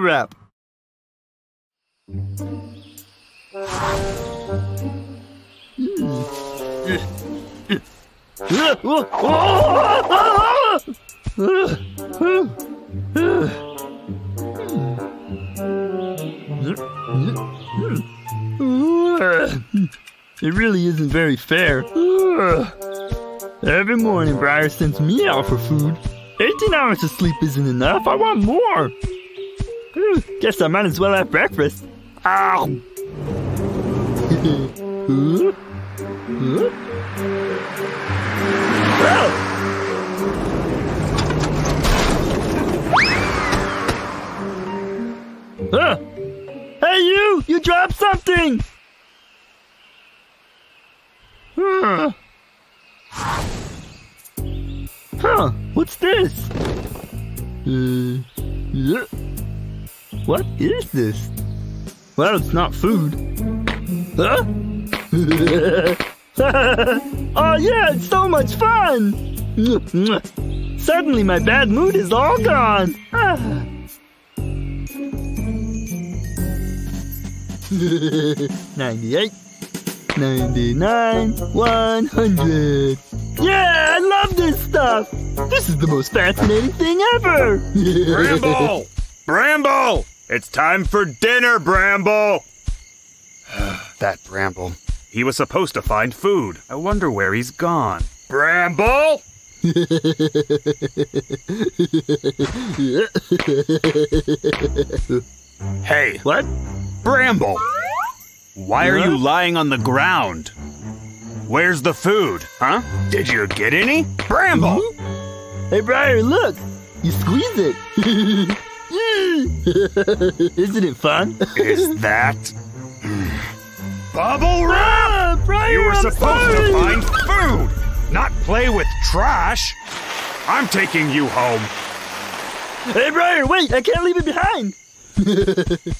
bubble wrap. It really isn't very fair. Every morning, Briar sends me out for food. 18 hours of sleep isn't enough. I want more. Guess I might as well have breakfast. Ow! Hey, you! You dropped something! Huh? Huh? What's this? Uh, yeah. What is this? Well, it's not food. Huh? oh yeah, it's so much fun! Suddenly my bad mood is all gone. Ah. 98, 99, 100. Yeah, I love this stuff. This is the most fascinating thing ever. Bramble! Bramble! It's time for dinner, Bramble! that Bramble. He was supposed to find food. I wonder where he's gone. Bramble! Hey, what? Bramble! Why are you lying on the ground? Where's the food, huh? Did you get any? Bramble! Hmm? Hey, Briar, look. You squeeze it. Isn't it fun? Is that bubble wrap? Ah, Briar, You were I'm supposed sorry. to find food, not play with trash. I'm taking you home. Hey, Briar, wait! I can't leave it behind.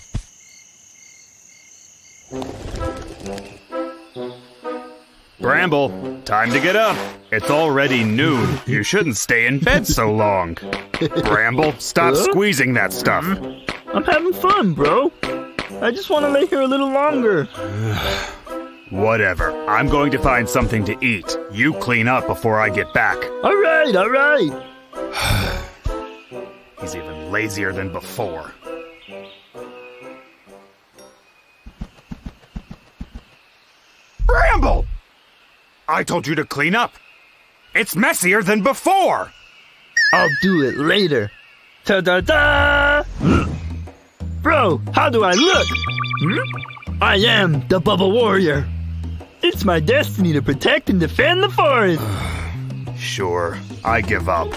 Bramble, time to get up. It's already noon. You shouldn't stay in bed so long. Bramble, stop Huh? squeezing that stuff. I'm having fun, bro. I just want to lay here a little longer. Whatever. I'm going to find something to eat. You clean up before I get back. All right, all right. He's even lazier than before. Bramble! I told you to clean up. It's messier than before. I'll do it later. Ta da da! Bro, how do I look? Hmm? I am the Bubble Warrior. It's my destiny to protect and defend the forest. Sure, I give up.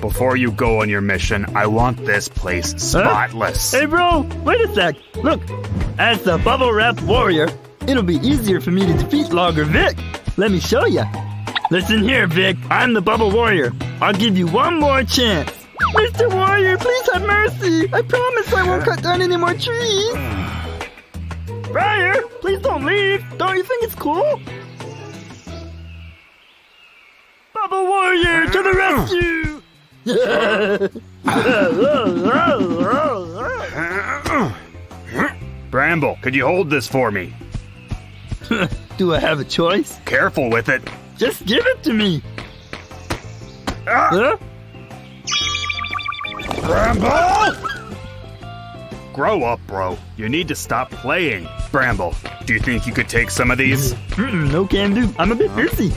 Before you go on your mission, I want this place spotless. Hey, bro, wait a sec. Look, as the Bubble Wrap Warrior, it'll be easier for me to defeat Logger Vick. Let me show you. Listen here, Vick. I'm the Bubble Warrior. I'll give you one more chance. Mr. Warrior, please have mercy. I promise I won't cut down any more trees. Briar, please don't leave. Don't you think it's cool? Bubble Warrior to the rescue! Bramble, could you hold this for me? Do I have a choice? Careful with it. Just give it to me. Ah, Huh? Bramble! Grow up, bro. You need to stop playing. Bramble, do you think you could take some of these? Mm-mm, no can do. I'm a bit busy.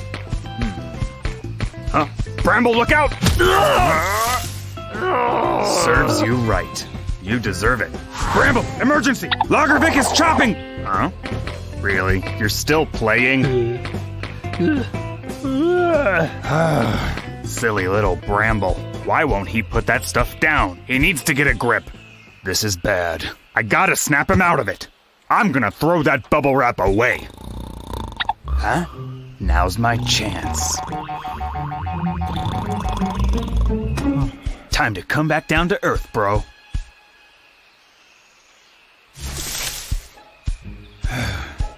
Huh? Bramble, look out! Serves you right. You deserve it. Bramble, emergency! Logger Vick is chopping! Huh? Really? You're still playing? Silly little Bramble. Why won't he put that stuff down? He needs to get a grip. This is bad. I gotta snap him out of it. I'm gonna throw that bubble wrap away. Huh? Now's my chance. Time to come back down to earth, bro.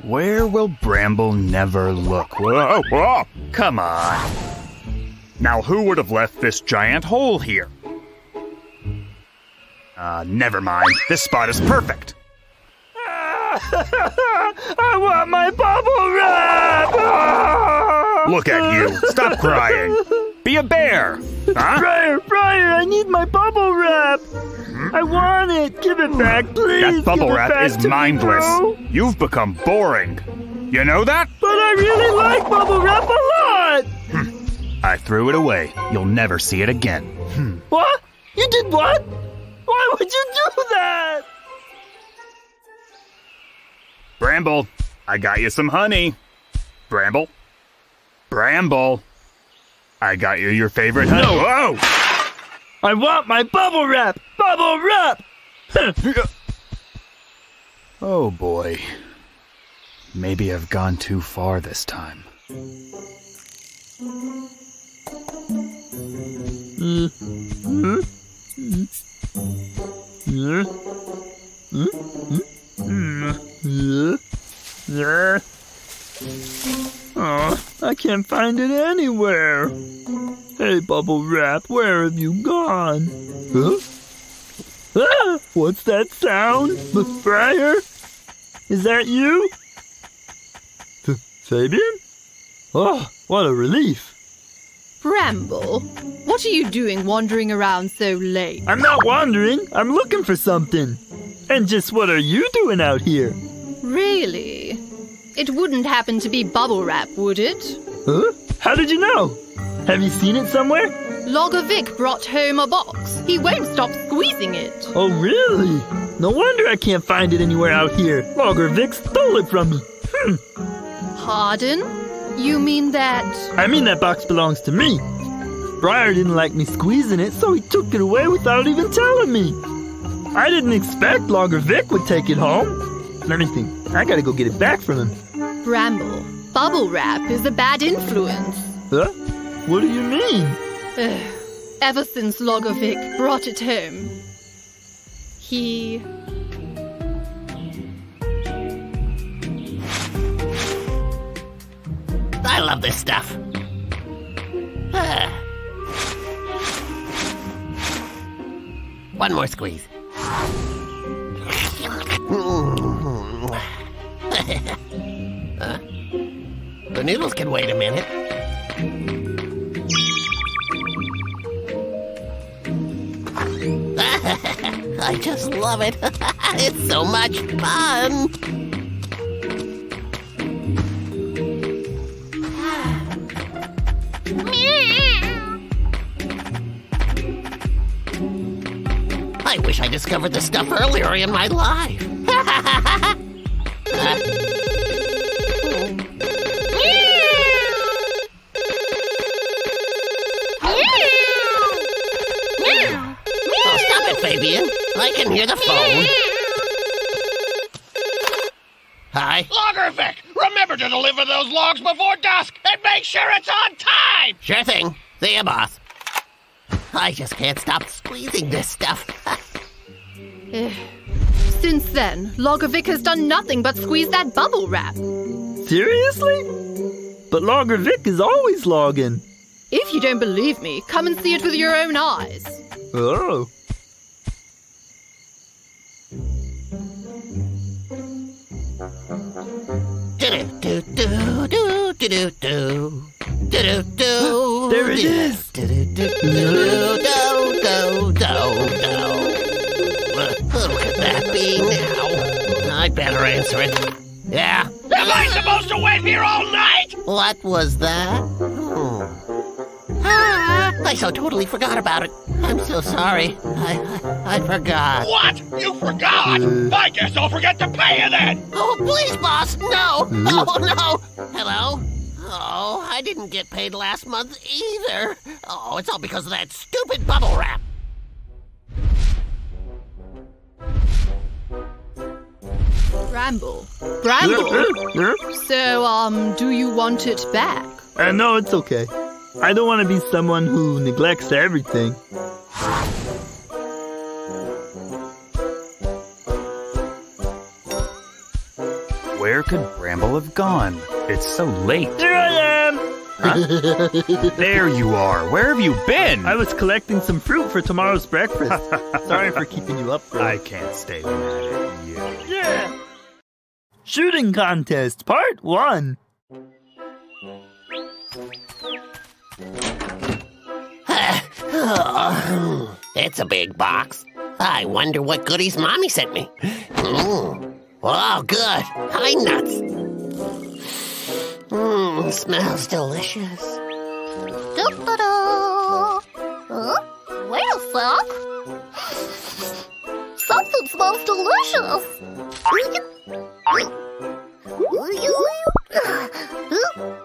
Where will Bramble never look? Whoa, whoa! Come on. Now, who would have left this giant hole here? Uh, never mind. This spot is perfect. I want my bubble wrap! Look at you. Stop crying. Be a bear. Huh? Briar, Briar, I need my bubble wrap! Hmm? I want it! Give it back, please! That bubble Give wrap is to me mindless. You've become boring. You know that? But I really like bubble wrap a lot! Hmm. I threw it away. You'll never see it again. Hmm. What? You did what? Why would you do that? Bramble, I got you some honey. Bramble? Bramble. I got you your favorite honey. No. Whoa! I want my bubble wrap! Bubble wrap! Oh boy. Maybe I've gone too far this time. Oh, I can't find it anywhere. Hey, Bubble Wrap, where have you gone? Huh? Ah, what's that sound? The Briar? Is that you? F- Fabian? Oh, what a relief. Bramble, what are you doing wandering around so late? I'm not wandering. I'm looking for something. And just what are you doing out here? Really? It wouldn't happen to be bubble wrap, would it? Huh? How did you know? Have you seen it somewhere? Logger Vick brought home a box. He won't stop squeezing it. Oh, really? No wonder I can't find it anywhere out here. Logger Vick stole it from me. Hmm. Pardon? You mean that? I mean, that box belongs to me. Briar didn't like me squeezing it, so he took it away without even telling me. I didn't expect Logger Vick would take it home. Let me think. I gotta go get it back from him. Bramble, bubble wrap is a bad influence. Huh? What do you mean? Ugh. Ever since Logger Vick brought it home, he. I love this stuff. Ah. One more squeeze. Huh? The noodles can wait a minute. I just love it. it's so much fun. I wish I discovered this stuff earlier in my life. To deliver those logs before dusk and make sure it's on time! Sure thing. See ya, boss. I just can't stop squeezing this stuff. Eh. Since then, Logger has done nothing but squeeze that bubble wrap. Seriously? But Logger is always logging. If you don't believe me, come and see it with your own eyes. Oh. There it is. Who could that be now? I better answer it. Yeah? Am I supposed to wait here all night? What was that? Hmm. Ah, I so totally forgot about it. I'm so sorry. I, I, I forgot. What? You forgot? I guess I'll forget to pay you then! Oh, please, boss, no! Oh, no! Hello? Oh, I didn't get paid last month either. Oh, it's all because of that stupid bubble wrap. Bramble. Bramble. So, um, do you want it back? Uh, no, it's okay. I don't want to be someone who neglects everything. Where could Bramble have gone? It's so late. Here I am! There you are. Where have you been? I was collecting some fruit for tomorrow's breakfast. Sorry for keeping you up, bro. I can't stay mad at you. Yeah. Shooting contest, part one. It's a big box. I wonder what goodies Mommy sent me. Mm. Oh, good. Pine nuts. Mmm, smells delicious. Da-da-da. Huh? Wait a sec. Something smells delicious.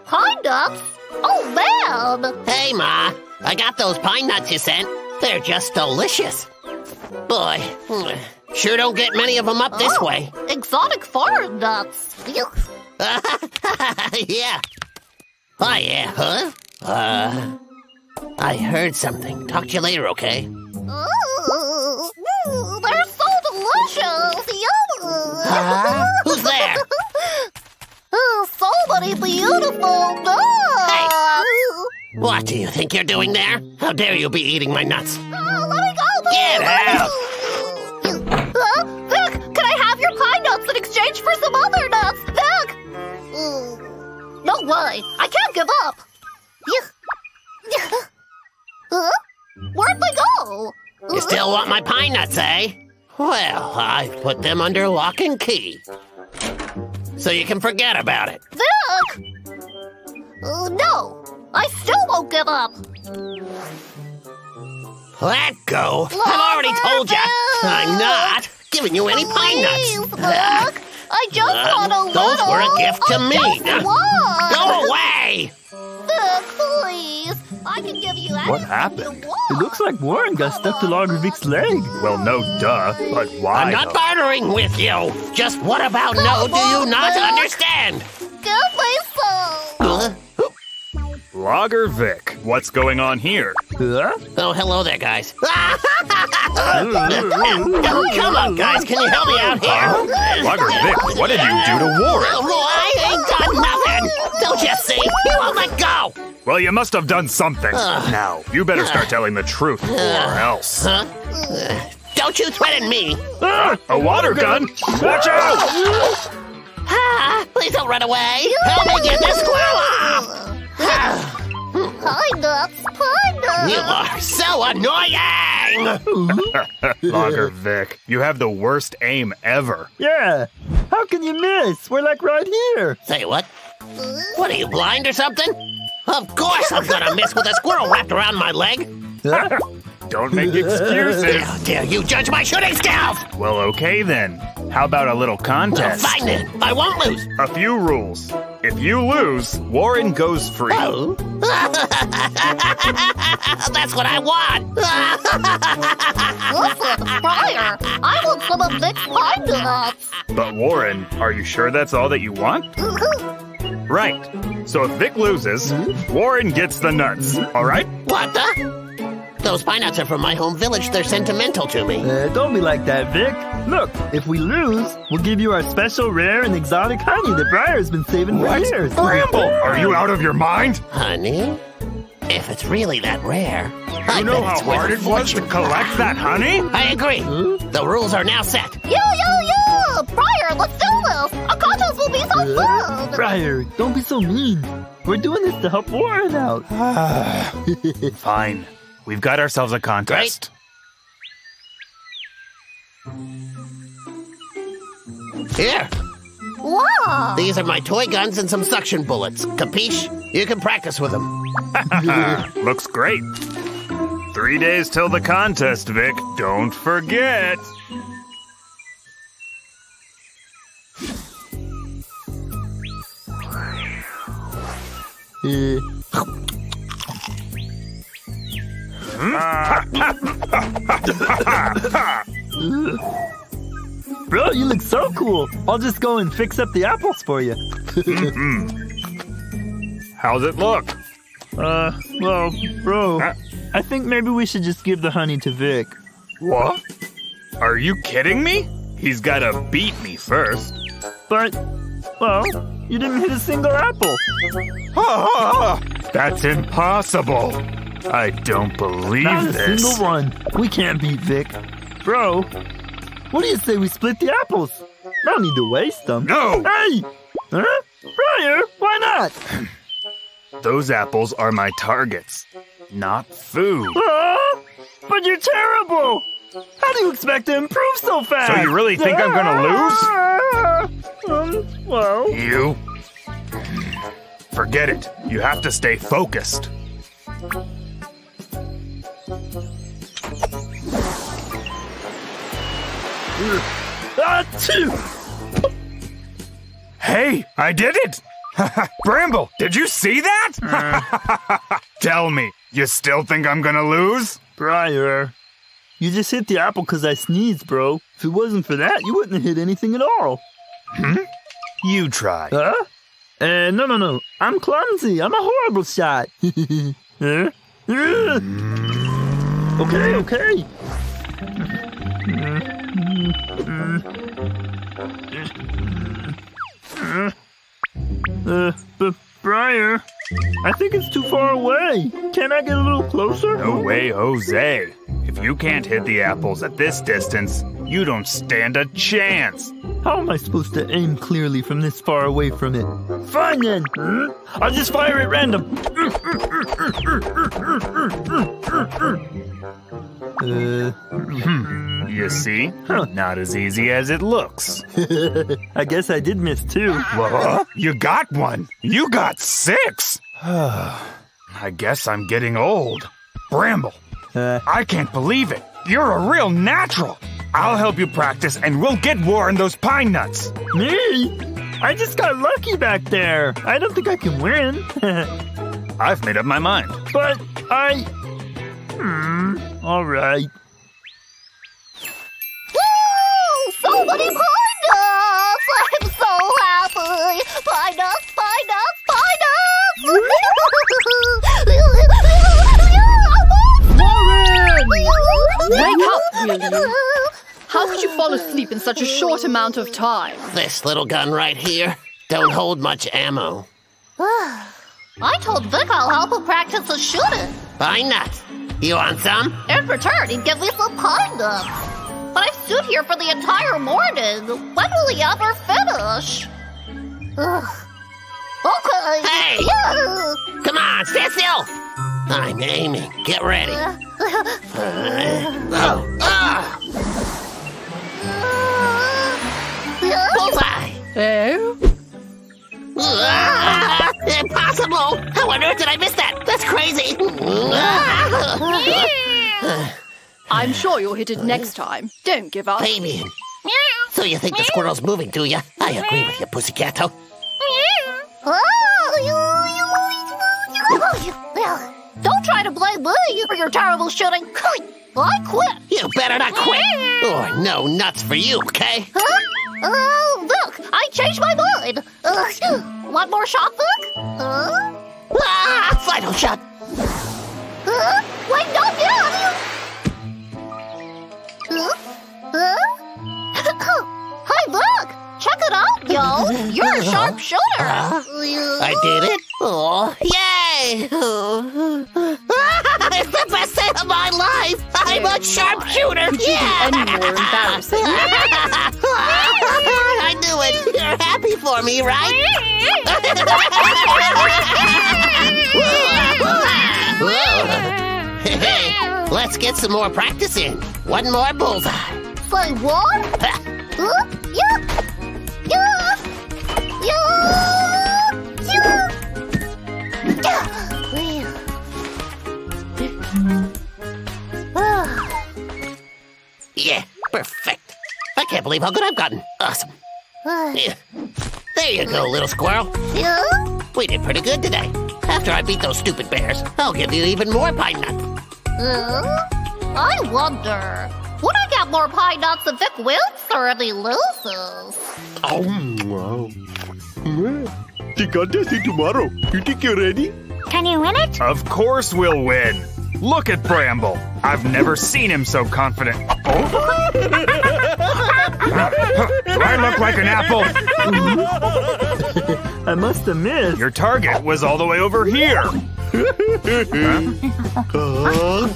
Pine nuts? Oh man! Hey, Ma. I got those pine nuts you sent. They're just delicious. Boy, sure don't get many of them up this Oh, way. Exotic foreign nuts. yeah. Oh, yeah, huh? Uh, I heard something. Talk to you later, okay? Ooh, ooh, they're so delicious. Huh? Who's there? Oh, so many beautiful nuts. What do you think you're doing there? How dare you be eating my nuts? Oh, let me go, Get please. Huh? Vick, can I have your pine nuts in exchange for some other nuts? Vick! Mm, No way. I can't give up. Huh? Where'd they go? You still want my pine nuts, eh? Well, I've put them under lock and key. So you can forget about it. Vick! Uh, no, I still won't give up. Let go. I've already told you. I'm not giving you any pine Please, nuts. Vick. I just Uh, want a those little. were a gift to Oh, me. Just one. Go away! Vick, please. I can give you anything What happened? you want. It looks like Warren got stuck to Logger Vick's leg. Well, no duh, but why? I'm not though? bartering with you. Just what about no do you not understand? Give me some. Uh, Logger Vick, what's going on here? Huh? oh, hello there, guys. Come on, guys. Can you help me out here? Logger Vick, what did you do to Warren? Oh, I ain't done nothing. Don't you see? He won't let go. Well, you must have done something. Now, you better start telling the truth, or else. Huh? Uh, Don't you threaten me. Ah, a water gun? Watch out! Ah, please don't run away. Help me get this squirrel off. Pine nuts. You are so annoying. Logger Vick, you have the worst aim ever. Yeah. How can you miss? We're like right here. Say what? What are you blind or something? Of course I'm gonna miss with a squirrel wrapped around my leg. Huh? Don't make excuses. How dare you judge my shooting skills? Well, okay then. How about a little Well, contest? fine then. I won't lose. A few rules. If you lose, Warren goes free. Oh. That's what I want. Listen, Briar, I want some of Vick's pine nuts. But Warren, are you sure that's all that you want? Mm-hmm. Right. So if Vick loses, Warren gets the nuts. All right? what the? Those pine nuts are from my home village. They're sentimental to me. Uh, don't be like that, Vick. Look, if we lose, we'll give you our special rare and exotic honey that Briar's been saving for years. Bramble, are you out of your mind? Honey? If it's really that rare, I You know bet how it's worth hard a it was to collect that honey? I agree. The rules are now set. Yo, yo, yo! Briar, let's do this! A contest will be so fun! Briar, don't be so mean. We're doing this to help Warren out. Fine. We've got ourselves a contest. Here, Wow! these are my toy guns and some suction bullets. Capiche? You can practice with them. Looks great. Three days till the contest, Vick. Don't forget. Uh, bro, you look so cool. I'll just go and fix up the apples for you. How's it look? Uh, well, bro, Huh? I think maybe we should just give the honey to Vick. What? Are you kidding me? He's gotta beat me first. But, well, You didn't hit a single apple. That's impossible. I don't believe Not a this. single one. We can't beat Vick. Bro, what do you say we split the apples? I don't need to waste them. No! Hey! Huh? Briar, why not? Those apples are my targets, not food. But you're terrible! How do you expect to improve so fast? So you really think I'm gonna lose? Um, well, You? Forget it. You have to stay focused. Hey, I did it! Bramble, did you see that? Tell me, you still think I'm gonna lose? Briar, you just hit the apple because I sneezed, bro. If it wasn't for that, you wouldn't have hit anything at all. Hmm? You try. Huh? Uh, no, no, no. I'm clumsy. I'm a horrible shot. huh? Uh. Okay, okay. Uh, but Briar, I think it's too far away. Can I get a little closer? No way, Jose. If you can't hit the apples at this distance, you don't stand a chance. How am I supposed to aim clearly from this far away from it? Fine then. I'll just fire at random. Uh, You see? Huh. Not as easy as it looks. I guess I did miss two. You got one. You got six. I guess I'm getting old. Bramble, Uh, I can't believe it. You're a real natural. I'll help you practice and we'll get war on those pine nuts. me? I just got lucky back there. I don't think I can win. I've made up my mind. but I. Hmm. All right. Woo! So many pine nuts! I'm so happy! Pine nuts, pine nuts, pine nuts! Wake up, will you? How could you fall asleep in such a short amount of time? This little gun right here don't hold much ammo. I told Vick I'll help him practice his shooting. Pine nuts. You want some? In return, he'd give me some pine. But I've stood here for the entire morning. When will he ever finish? Ugh. Okay. Hey! Yeah. Come on, stand still. I'm aiming. Get ready. Uh, oh, ah, bullseye. Oh? Ah, impossible! How on earth did I miss that? That's crazy! I'm sure you'll hit it next time. Don't give up. Fabian. So you think the squirrel's moving, do ya? I agree with you, Pussycato. Don't try to blame me for your terrible shooting. I quit. You better not quit, or no nuts for you, okay? Huh? Oh, look, I changed my mind. Uh, one more shot, Vick? Huh? Ah, final shot. Huh? Wait, not yet. Huh? Huh? Hey, look! Check it out, yo! You're a uh-huh. sharp shooter! Uh-huh. I did it. Oh, yay! it's the best day of my life. I'm a sharpshooter. Could you be Yeah. any more embarrassing? I knew it. You're happy for me, right? Let's get some more practice in. One more bullseye. Say what? Huh? Yeah! Yeah! Perfect. I can't believe how good I've gotten. Awesome. Yeah. There you go, little squirrel. We did pretty good today. After I beat those stupid bears, I'll give you even more pine nuts. I wonder, would I get more pine nuts if Vick wins or if he loses? Oh, The contest is tomorrow. You think you're ready? Can you win it? Of course we'll win. Look at Bramble. I've never seen him so confident. Oh, Do I look like an apple? I must have missed. Your target was all the way over here. Uh-huh.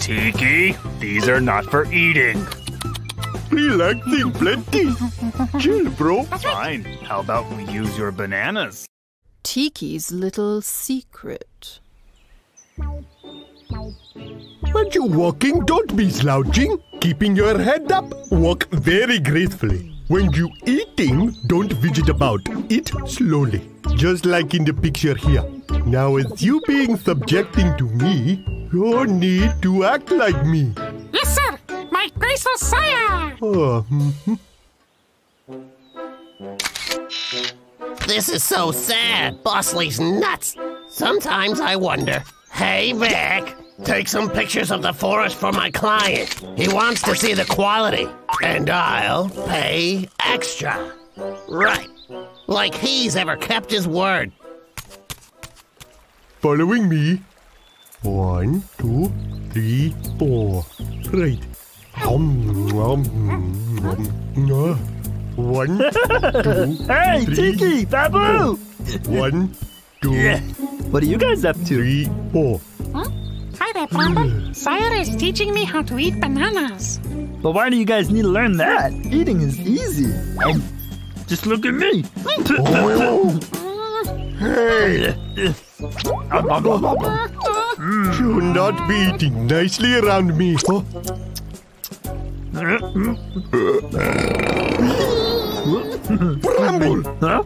Tiki, these are not for eating. Relaxing plenty. Chill, bro. Fine. How about we use your bananas? Tiki's little secret. When you're walking, don't be slouching. Keeping your head up, walk very gracefully. When you eating, don't fidget about. Eat slowly, just like in the picture here. Now, as you being subjecting to me, you need to act like me. Yes, sir. My graceful sire. Oh. This is so sad. Bosley's nuts. Sometimes I wonder. Hey, Vick, take some pictures of the forest for my client. He wants to see the quality, and I'll pay extra. Right. Like he's ever kept his word. Following me. One, two, three, four. Right. Um, um, um, uh, One, two, Hey, Three. Tiki, Babu! one, two, Yeah. What are you guys up to? three, four. Huh? Hi there, Bramble. Sire is teaching me how to eat bananas. But why do you guys need to learn that? Eating is easy. Um, just look at me. Hey, you not be eating nicely around me. Huh? Bramble, Huh?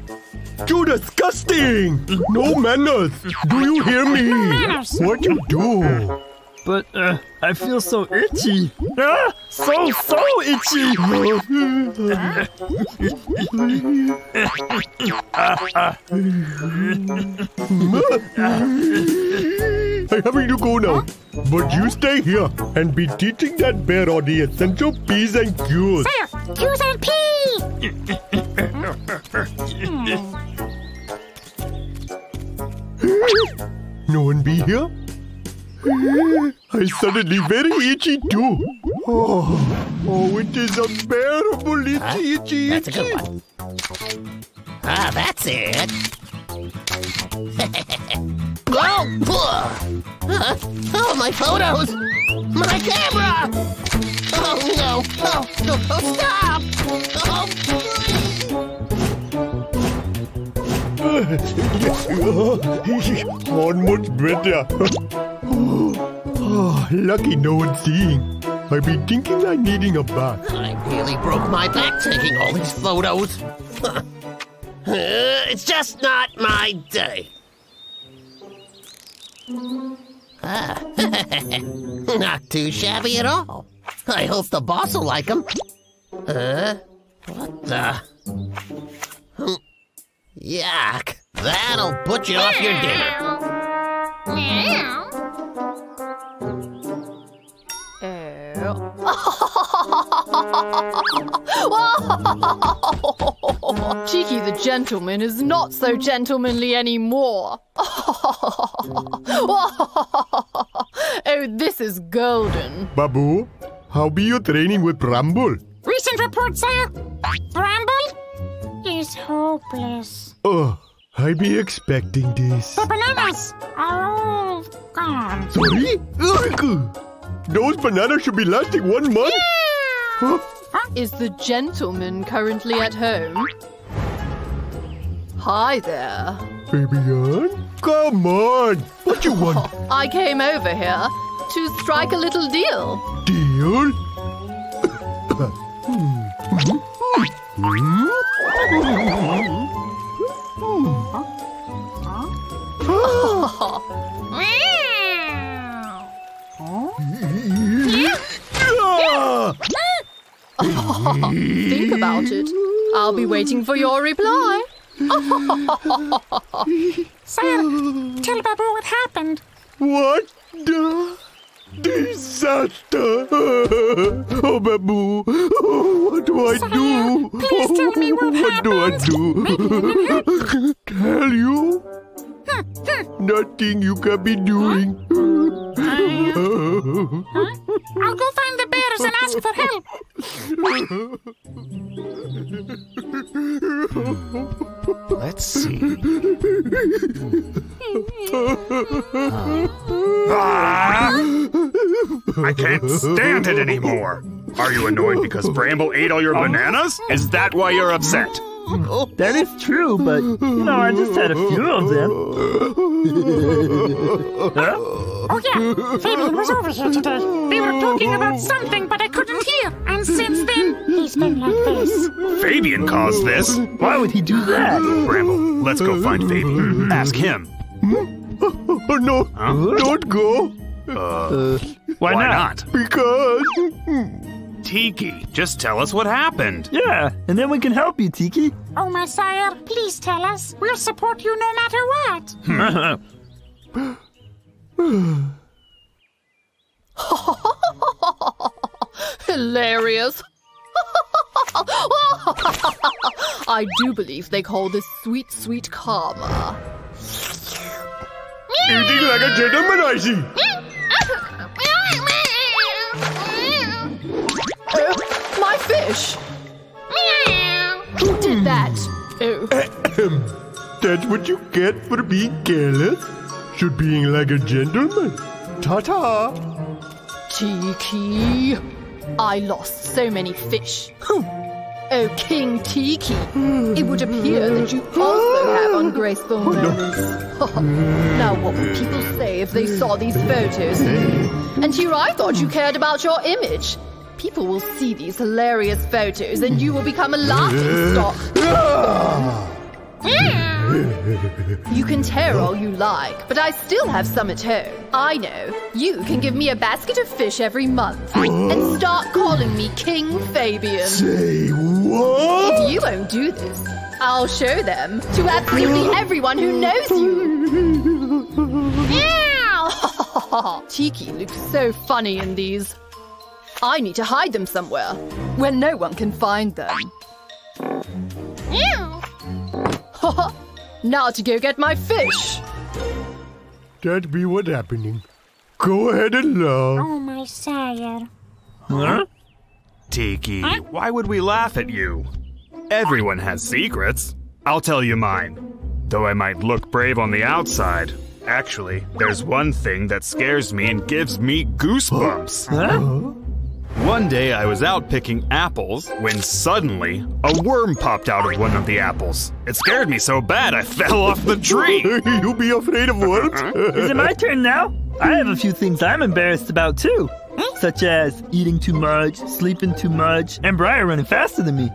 you disgusting! No manners. Do you hear me? manners. What you do? But uh, I feel so itchy. Ah, so so itchy. I having to go now. But you stay here and be teaching that bear all the essential P's and Q's. Sire, Q's and P. No one be here? I suddenly very itchy too. Oh, oh, it is unbearable itchy, itchy, That's a itchy. good one. Ah, that's it. oh. Huh? oh, my photos! My camera! Oh no! Oh, oh, oh stop! Oh, On much better. oh, lucky no one's seeing. I be thinking I'm needing a bath. I nearly broke my back taking all these photos. Uh, it's just not my day. Ah, not too shabby at all. I hope the boss will like them. Uh, what the? Hmm. Yuck! That'll put you off your dinner. Cheeky the gentleman is not so gentlemanly anymore. oh, this is golden. Babu, how be you training with Bramble? Recent report, sire. Bramble is hopeless. Oh, I be expecting this. The bananas are all gone. Sorry? Those bananas should be lasting one month. Huh? Is the gentleman currently at home? Hi there. Fabian? Come on! What do you want? I came over here to strike a little deal. Deal? Hmm. Hmm. Hmm. Ah. Ah! Think about it. I'll be waiting for your reply. Sire, tell Babu what happened. What the disaster? Oh, Babu, oh, what do I do? please tell me what What do I do? Tell you? Nothing you can be doing. I'll go find the bears and ask for help. Let's see. Ah! I can't stand it anymore. Are you annoyed because Bramble ate all your bananas? Is that why you're upset? That is true, but you know, I just had a few of them. Huh? Oh yeah, Fabian was over here today. They were talking about something, but I couldn't hear. And since then, he's been like this. Fabian caused this. Why would he do that? Bramble, let's go find Fabian. Ask him. Oh no, don't go. Why, Why not? not? Because. Tiki, just tell us what happened. Yeah, and then we can help you, Tiki. Oh my sire, please tell us. We'll support you no matter what. Hilarious. I do believe they call this sweet, sweet karma. Eating like a gentleman, I see. fish! Who did that? Oh, That's what you get for being careless. Should being like a gentleman. Ta ta. Tiki. I lost so many fish. Oh, King Tiki. It would appear that you also have ungraceful manners. now, what would people say if they saw these photos? And here I thought you cared about your image. People will see these hilarious photos and you will become a laughing stock. You can tear all you like, but I still have some at home. I know. You can give me a basket of fish every month and start calling me King Fabian. Say what? If you won't do this, I'll show them to absolutely everyone who knows you. Meow! Tiki looks so funny in these. I need to hide them somewhere where no one can find them. now to go get my fish. That be what happening. Go ahead and laugh. Oh my sire. Huh? Tiki, why would we laugh at you? Everyone has secrets. I'll tell you mine. Though I might look brave on the outside, actually, there's one thing that scares me and gives me goosebumps. Huh? One day I was out picking apples when suddenly a worm popped out of one of the apples. It scared me so bad I fell off the tree. you be afraid of worms? Is it my turn now? I have a few things I'm embarrassed about too. Such as eating too much, sleeping too much, and Briar running faster than me.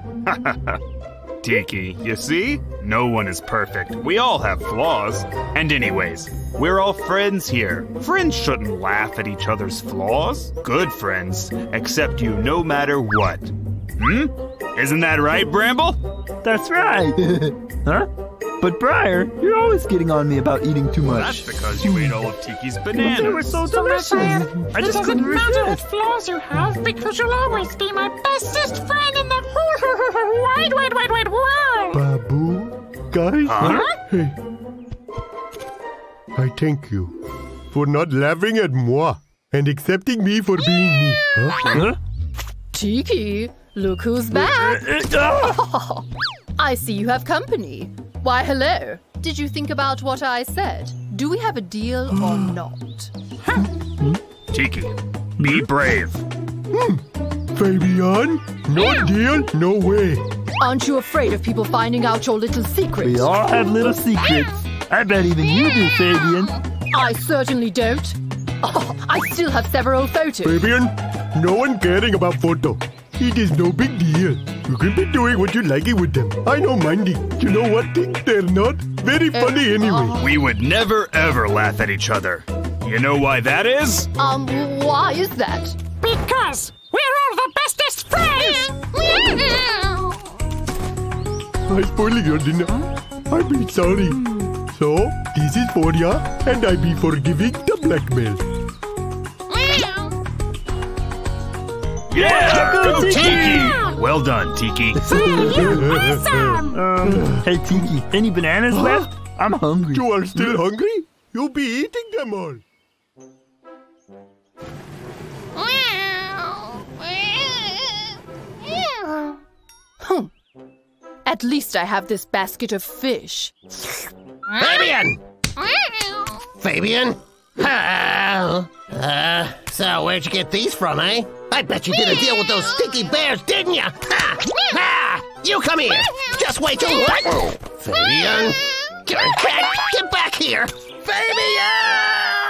Tiki, you see? No one is perfect. We all have flaws. And, anyways, we're all friends here. Friends shouldn't laugh at each other's flaws. Good friends accept you no matter what. Hmm? Isn't that right, Bramble? That's right. huh? But Briar, you're always getting on me about eating too much. That's much. because you ate all of Tiki's bananas. They were bananas. so So my delicious. I it just doesn't couldn't matter what resist. flaws you have because you'll always be my bestest friend in the whole guys, Huh? hey. I thank you for not laughing at moi and accepting me for being me. Huh? Huh? Tiki, look who's back. Eh, eh, ah! I see you have company. Why, hello. Did you think about what I said? Do we have a deal or not? Tiki, be brave. Hmm. Fabian, no deal, no way. Aren't you afraid of people finding out your little secrets? We all have little secrets. I bet even you do, Fabian. I certainly don't. Oh, I still have several photos. Fabian, no one caring about photo. It is no big deal. You can be doing what you like it with them. I know minding. You know what? They're not very funny anyway. We would never ever laugh at each other. You know why that is? Um, why is that? Because we're all the bestest friends. I spoiling your dinner. I be sorry. So, this is for ya, and I be forgiving the blackmail. Yeah! Go, Tiki! Tiki! Well done, Tiki. awesome. Um, hey Tiki, any bananas left? I'm hungry. You are still hungry? You'll be eating them all. At least I have this basket of fish. Fabian! Fabian? Uh, so where'd you get these from, eh? I bet you did a deal with those stinky bears, didn't you? Ha! Ha! You come here! Just wait till what? Fabian! Get, get, get back here! Fabian!